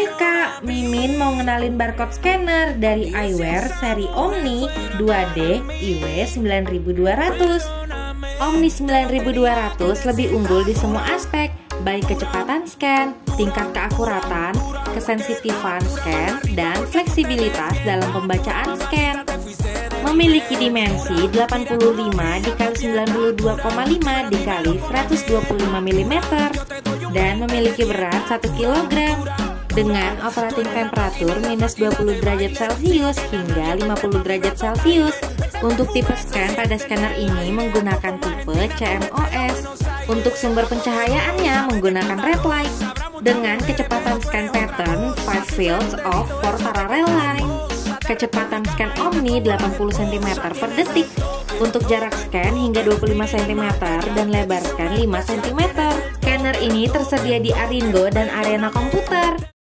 Hai kak, Mimin mau ngenalin barcode scanner dari eyewear seri Omni 2D IW 9200 Omni 9200 lebih unggul di semua aspek baik kecepatan scan, tingkat keakuratan, kesensitifan scan, dan fleksibilitas dalam pembacaan scan. Memiliki dimensi 85 dikali 92,5 dikali 125 mm dan memiliki berat 1 kg dengan operating temperatur minus 20 derajat Celcius hingga 50 derajat Celcius. Untuk tipe scan pada scanner ini menggunakan tipe CMOS. Untuk sumber pencahayaannya menggunakan red light dengan kecepatan scan pattern 5 fields of for parallel line. Kecepatan scan Omni 80 cm per detik untuk jarak scan hingga 25 cm dan lebar scan 5 cm. Scanner ini tersedia di Aringo dan Arena Komputer.